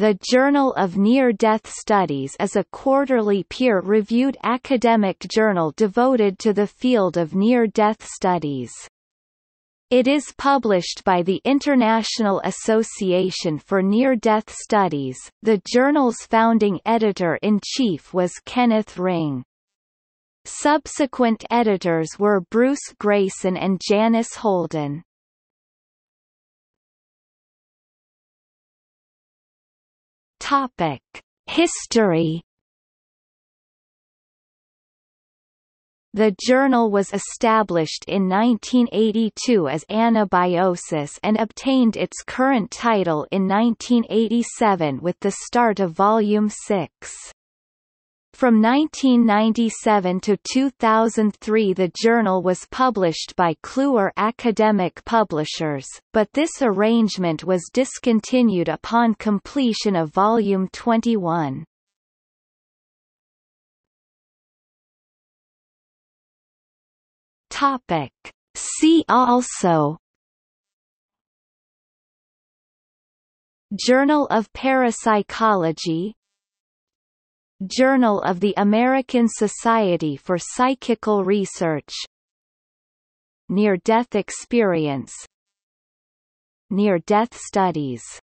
The Journal of Near-Death Studies is a quarterly peer-reviewed academic journal devoted to the field of near-death studies. It is published by the International Association for Near-Death Studies. The journal's founding editor-in-chief was Kenneth Ring. Subsequent editors were Bruce Grayson and Janice Holden. Topic: History. The journal was established in 1982 as Anabiosis and obtained its current title in 1987 with the start of Volume 6. From 1997 to 2003 the journal was published by Kluwer Academic Publishers, but this arrangement was discontinued upon completion of Volume 21. Topic. See also Journal of Parapsychology Journal of the American Society for Psychical Research. Near-Death Experience. Near-Death Studies